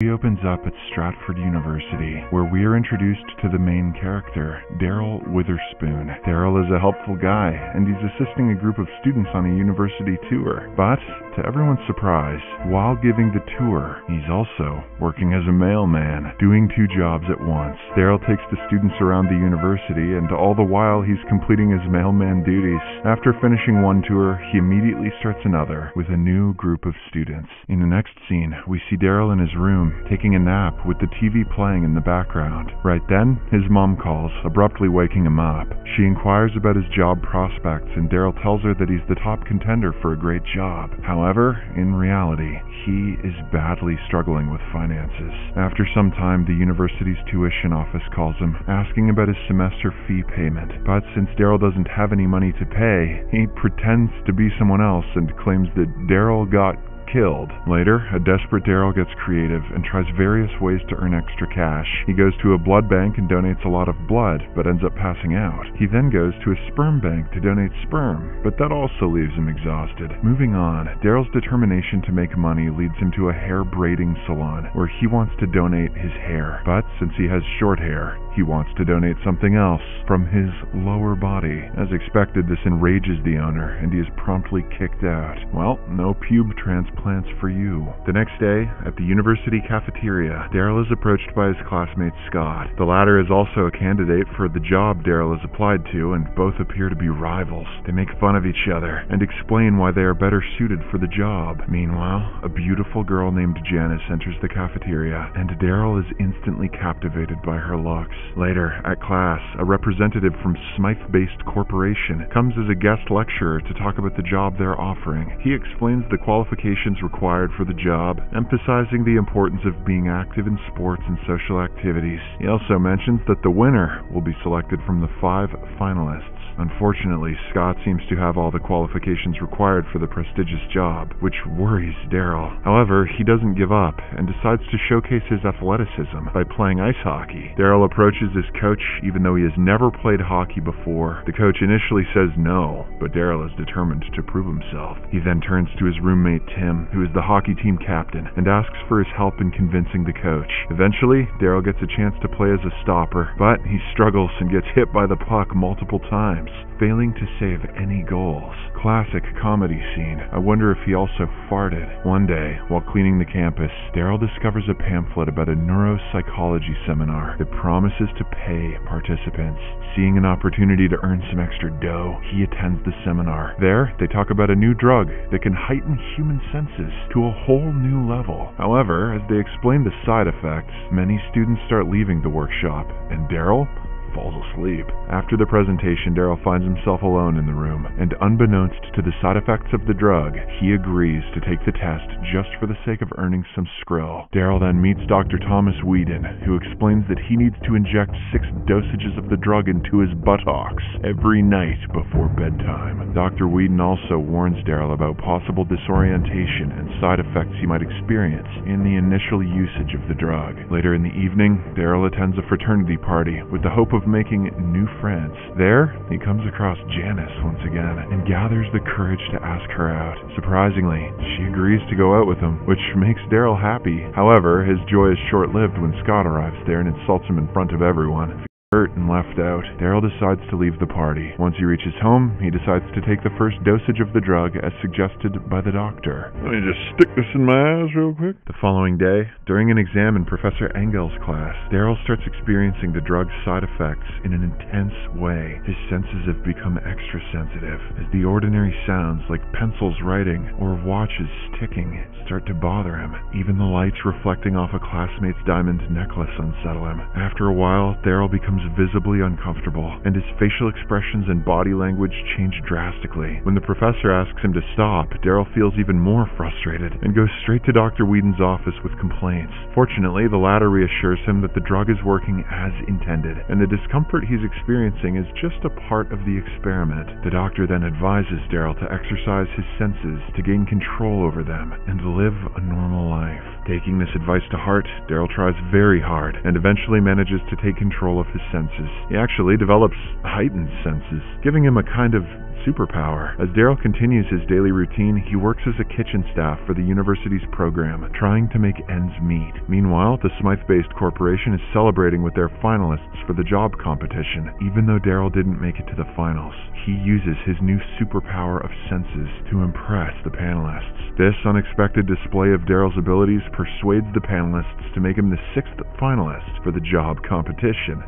He opens up at Stratford University, where we are introduced to the main character, Daryl Witherspoon. Daryl is a helpful guy, and he's assisting a group of students on a university tour. But, to everyone's surprise, while giving the tour, he's also working as a mailman, doing two jobs at once. Daryl takes the students around the university, and all the while he's completing his mailman duties. After finishing one tour, he immediately starts another with a new group of students. In the next scene, we see Daryl in his room taking a nap with the TV playing in the background. Right then, his mom calls, abruptly waking him up. She inquires about his job prospects, and Daryl tells her that he's the top contender for a great job. However, in reality, he is badly struggling with finances. After some time, the university's tuition office calls him, asking about his semester fee payment. But since Daryl doesn't have any money to pay, he pretends to be someone else and claims that Daryl got killed. Later, a desperate Daryl gets creative and tries various ways to earn extra cash. He goes to a blood bank and donates a lot of blood, but ends up passing out. He then goes to a sperm bank to donate sperm, but that also leaves him exhausted. Moving on, Daryl's determination to make money leads him to a hair braiding salon where he wants to donate his hair. But since he has short hair, he wants to donate something else from his lower body. As expected, this enrages the owner, and he is promptly kicked out. Well, no pube transplants for you. The next day, at the university cafeteria, Daryl is approached by his classmate Scott. The latter is also a candidate for the job Daryl has applied to, and both appear to be rivals. They make fun of each other and explain why they are better suited for the job. Meanwhile, a beautiful girl named Janice enters the cafeteria, and Daryl is instantly captivated by her looks. Later, at class, a representative from Smythe Baines Corporation comes as a guest lecturer to talk about the job they're offering. He explains the qualifications required for the job, emphasizing the importance of being active in sports and social activities. He also mentions that the winner will be selected from the five finalists. Unfortunately, Scott seems to have all the qualifications required for the prestigious job, which worries Daryl. However, he doesn't give up and decides to showcase his athleticism by playing ice hockey. Daryl approaches his coach even though he has never played hockey before. The coach initially says no, but Daryl is determined to prove himself. He then turns to his roommate Tim, who is the hockey team captain, and asks for his help in convincing the coach. Eventually, Daryl gets a chance to play as a stopper, but he struggles and gets hit by the puck multiple times failing to save any goals. Classic comedy scene. I wonder if he also farted. One day, while cleaning the campus, Daryl discovers a pamphlet about a neuropsychology seminar that promises to pay participants. Seeing an opportunity to earn some extra dough, he attends the seminar. There, they talk about a new drug that can heighten human senses to a whole new level. However, as they explain the side effects, many students start leaving the workshop, and Daryl falls asleep. After the presentation, Daryl finds himself alone in the room, and unbeknownst to the side effects of the drug, he agrees to take the test just for the sake of earning some skrill. Daryl then meets Dr. Thomas Whedon, who explains that he needs to inject six dosages of the drug into his buttocks every night before bedtime. Dr. Whedon also warns Daryl about possible disorientation and side effects he might experience in the initial usage of the drug. Later in the evening, Daryl attends a fraternity party with the hope of making new friends. There, he comes across Janice once again and gathers the courage to ask her out. Surprisingly, she agrees to go out with him, which makes Daryl happy. However, his joy is short lived when Scott arrives there and insults him in front of everyone hurt and left out, Daryl decides to leave the party. Once he reaches home, he decides to take the first dosage of the drug as suggested by the doctor. Let me just stick this in my eyes real quick. The following day, during an exam in Professor Engel's class, Daryl starts experiencing the drug's side effects in an intense way. His senses have become extra sensitive as the ordinary sounds like pencils writing or watches ticking start to bother him. Even the lights reflecting off a classmate's diamond necklace unsettle him. After a while, Daryl becomes becomes visibly uncomfortable, and his facial expressions and body language change drastically. When the professor asks him to stop, Daryl feels even more frustrated and goes straight to Dr. Whedon's office with complaints. Fortunately, the latter reassures him that the drug is working as intended, and the discomfort he's experiencing is just a part of the experiment. The doctor then advises Daryl to exercise his senses to gain control over them and live a normal life. Taking this advice to heart, Daryl tries very hard and eventually manages to take control of his senses. He actually develops heightened senses, giving him a kind of superpower. As Daryl continues his daily routine, he works as a kitchen staff for the university's program, trying to make ends meet. Meanwhile, the Smythe-Baines corporation is celebrating with their finalists for the job competition. Even though Daryl didn't make it to the finals, he uses his new superpower of senses to impress the panelists. This unexpected display of Daryl's abilities persuades the panelists to make him the sixth finalist for the job competition.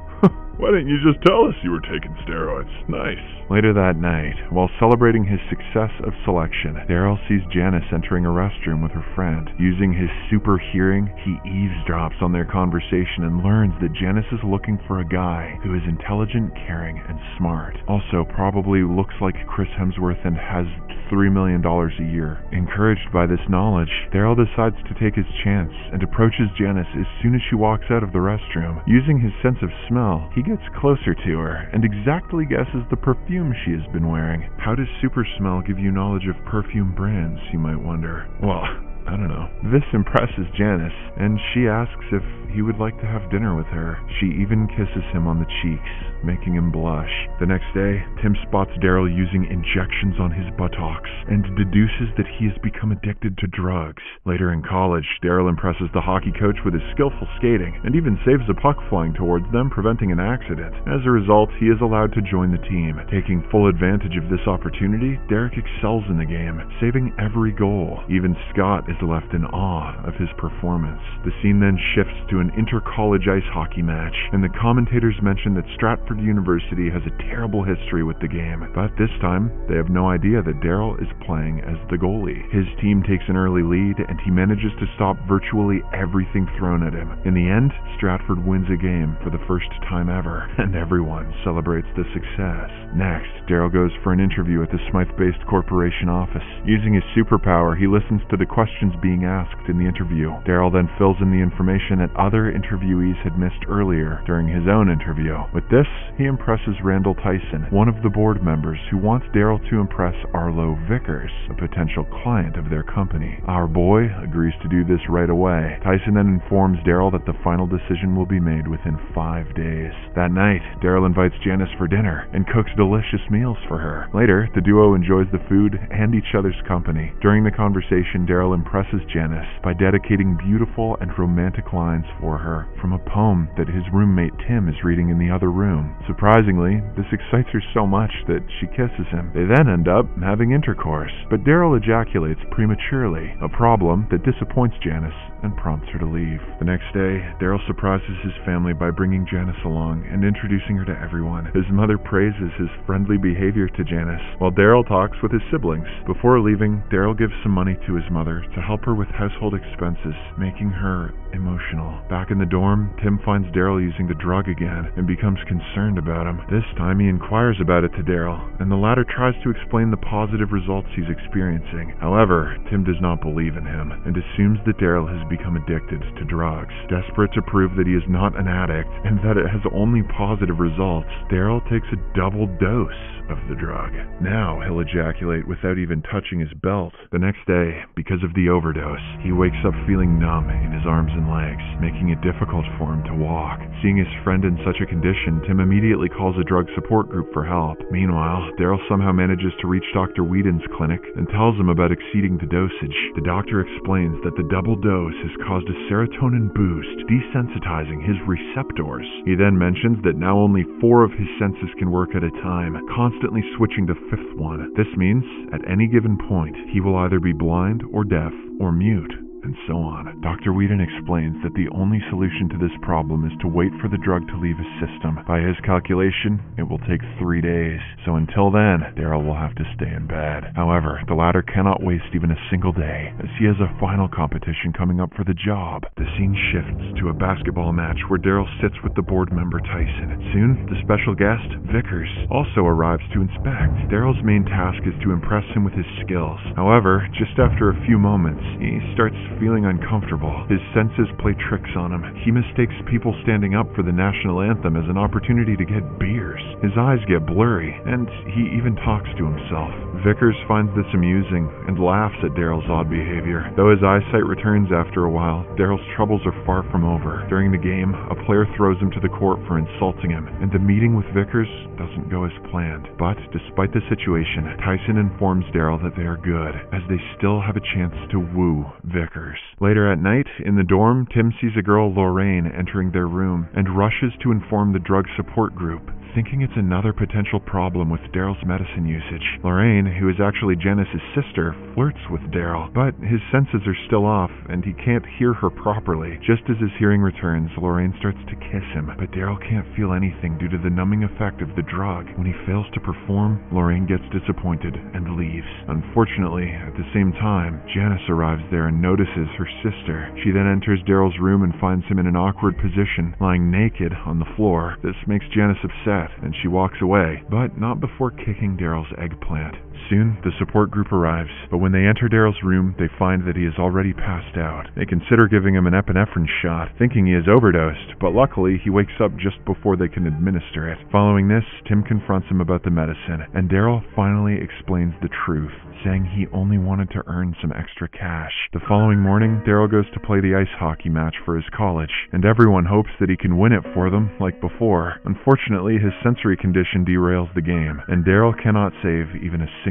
Why didn't you just tell us you were taking steroids? Nice. Later that night, while celebrating his success of selection, Daryl sees Janice entering a restroom with her friend. Using his super hearing, he eavesdrops on their conversation and learns that Janice is looking for a guy who is intelligent, caring, and smart. Also, probably looks like Chris Hemsworth and has $3 million a year. Encouraged by this knowledge, Daryl decides to take his chance and approaches Janice as soon as she walks out of the restroom. Using his sense of smell, he gets closer to her and exactly guesses the perfume she has been wearing. How does super smell give you knowledge of perfume brands, you might wonder? Well, I don't know. This impresses Janice, and she asks if he would like to have dinner with her. She even kisses him on the cheeks, making him blush. The next day, Tim spots Daryl using injections on his buttocks and deduces that he has become addicted to drugs. Later in college, Daryl impresses the hockey coach with his skillful skating and even saves a puck flying towards them, preventing an accident. As a result, he is allowed to join the team. Taking full advantage of this opportunity, Derek excels in the game, saving every goal. Even Scott is left in awe of his performance. The scene then shifts to an inter-college ice hockey match, and the commentators mention that Stratford University has a terrible history with the game, but this time they have no idea that Daryl is playing as the goalie. His team takes an early lead, and he manages to stop virtually everything thrown at him. In the end, Stratford wins a game for the first time ever, and everyone celebrates the success. Next, Daryl goes for an interview at the Smythe-Baines corporation office. Using his superpower, he listens to the questions being asked in the interview. Daryl then fills in the information that other interviewees had missed earlier during his own interview. With this, he impresses Randall Tyson, one of the board members who wants Daryl to impress Arlo Vickers, a potential client of their company. Our boy agrees to do this right away. Tyson then informs Daryl that the final decision will be made within five days. That night, Daryl invites Janice for dinner and cooks delicious meals for her. Later, the duo enjoys the food and each other's company. During the conversation, Daryl impresses Janice by dedicating beautiful and romantic lines for her from a poem that his roommate Tim is reading in the other room. Surprisingly, this excites her so much that she kisses him. They then end up having intercourse, but Daryl ejaculates prematurely, a problem that disappoints Janice and prompts her to leave. The next day, Daryl surprises his family by bringing Janice along and introducing her to everyone. His mother praises his friendly behavior to Janice, while Daryl talks with his siblings. Before leaving, Daryl gives some money to his mother to help her with household expenses, making her emotional. Back in the dorm, Tim finds Daryl using the drug again and becomes concerned about him. This time he inquires about it to Daryl, and the latter tries to explain the positive results he's experiencing. However, Tim does not believe in him and assumes that Daryl has become addicted to drugs. Desperate to prove that he is not an addict and that it has only positive results, Daryl takes a double dose of the drug. Now he'll ejaculate without even touching his belt. The next day, because of the overdose, he wakes up feeling numb in his arms and legs, making it difficult for him to walk. Seeing his friend in such a condition, Tim immediately calls a drug support group for help. Meanwhile, Daryl somehow manages to reach Dr. Whedon's clinic and tells him about exceeding the dosage. The doctor explains that the double dose has caused a serotonin boost, desensitizing his receptors. He then mentions that now only four of his senses can work at a time, constantly switching to fifth one. This means, at any given point, he will either be blind or deaf or mute and so on. Dr. Whedon explains that the only solution to this problem is to wait for the drug to leave his system. By his calculation, it will take three days. So until then, Daryl will have to stay in bed. However, the latter cannot waste even a single day, as he has a final competition coming up for the job. The scene shifts to a basketball match where Daryl sits with the board member Tyson. Soon, the special guest, Vickers, also arrives to inspect. Daryl's main task is to impress him with his skills. However, just after a few moments, he starts feeling uncomfortable. His senses play tricks on him. He mistakes people standing up for the national anthem as an opportunity to get beers. His eyes get blurry, and he even talks to himself. Vickers finds this amusing and laughs at Daryl's odd behavior. Though his eyesight returns after a while, Daryl's troubles are far from over. During the game, a player throws him to the court for insulting him, and the meeting with Vickers doesn't go as planned. But despite the situation, Tyson informs Daryl that they are good, as they still have a chance to woo Vickers. Later at night, in the dorm, Tim sees a girl, Lorraine, entering their room and rushes to inform the drug support group thinking it's another potential problem with Daryl's medicine usage. Lorraine, who is actually Janice's sister, flirts with Daryl, but his senses are still off and he can't hear her properly. Just as his hearing returns, Lorraine starts to kiss him, but Daryl can't feel anything due to the numbing effect of the drug. When he fails to perform, Lorraine gets disappointed and leaves. Unfortunately, at the same time, Janice arrives there and notices her sister. She then enters Daryl's room and finds him in an awkward position, lying naked on the floor. This makes Janice upset and she walks away, but not before kicking Daryl's eggplant. Soon, the support group arrives, but when they enter Daryl's room, they find that he is already passed out. They consider giving him an epinephrine shot, thinking he has overdosed, but luckily he wakes up just before they can administer it. Following this, Tim confronts him about the medicine, and Daryl finally explains the truth saying he only wanted to earn some extra cash. The following morning, Daryl goes to play the ice hockey match for his college, and everyone hopes that he can win it for them, like before. Unfortunately, his sensory condition derails the game, and Daryl cannot save even a single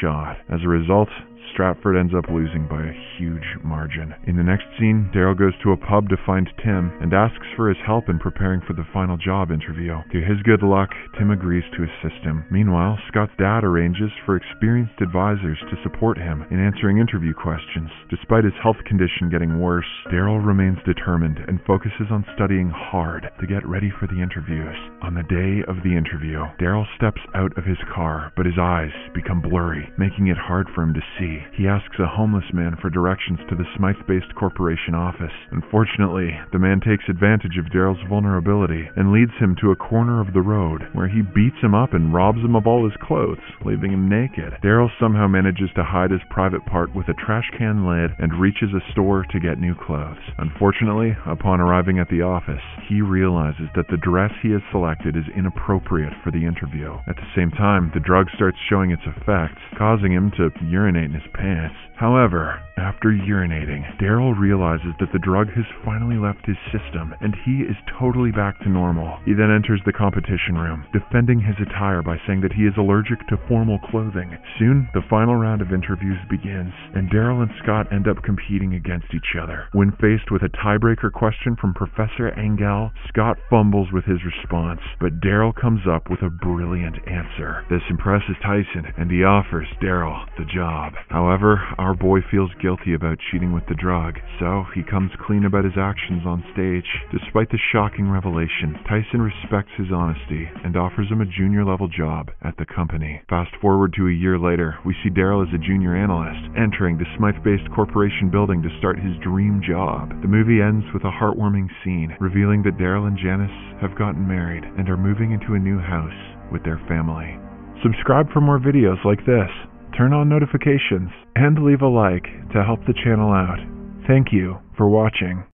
shot. As a result, Stratford ends up losing by a huge margin. In the next scene, Daryl goes to a pub to find Tim and asks for his help in preparing for the final job interview. To his good luck, Tim agrees to assist him. Meanwhile, Scott's dad arranges for experienced advisors to support him in answering interview questions. Despite his health condition getting worse, Daryl remains determined and focuses on studying hard to get ready for the interviews. On the day of the interview, Daryl steps out of his car, but his eyes become blurry, making it hard for him to see. He asks a homeless man for directions to the Smythe-Baines corporation office. Unfortunately, the man takes advantage of Daryl's vulnerability and leads him to a corner of the road where he beats him up and robs him of all his clothes, leaving him naked. Daryl somehow manages to hide his private part with a trash can lid and reaches a store to get new clothes. Unfortunately, upon arriving at the office, he realizes that the dress he has selected is inappropriate for the interview. At the same time, the drug starts showing its effects, causing him to urinate in his pants. However, after urinating, Daryl realizes that the drug has finally left his system and he is totally back to normal. He then enters the competition room, defending his attire by saying that he is allergic to formal clothing. Soon, the final round of interviews begins, and Daryl and Scott end up competing against each other. When faced with a tiebreaker question from Professor Engel, Scott fumbles with his response, but Daryl comes up with a brilliant answer. This impresses Tyson, and he offers Daryl the job. However, our boy feels guilty about cheating with the drug, so he comes clean about his actions on stage. Despite the shocking revelation, Tyson respects his honesty and offers him a junior level job at the company. Fast forward to a year later, we see Daryl as a junior analyst, entering the Smythe-Baines corporation building to start his dream job. The movie ends with a heartwarming scene, revealing that Daryl and Janice have gotten married and are moving into a new house with their family. Subscribe for more videos like this turn on notifications, and leave a like to help the channel out. Thank you for watching.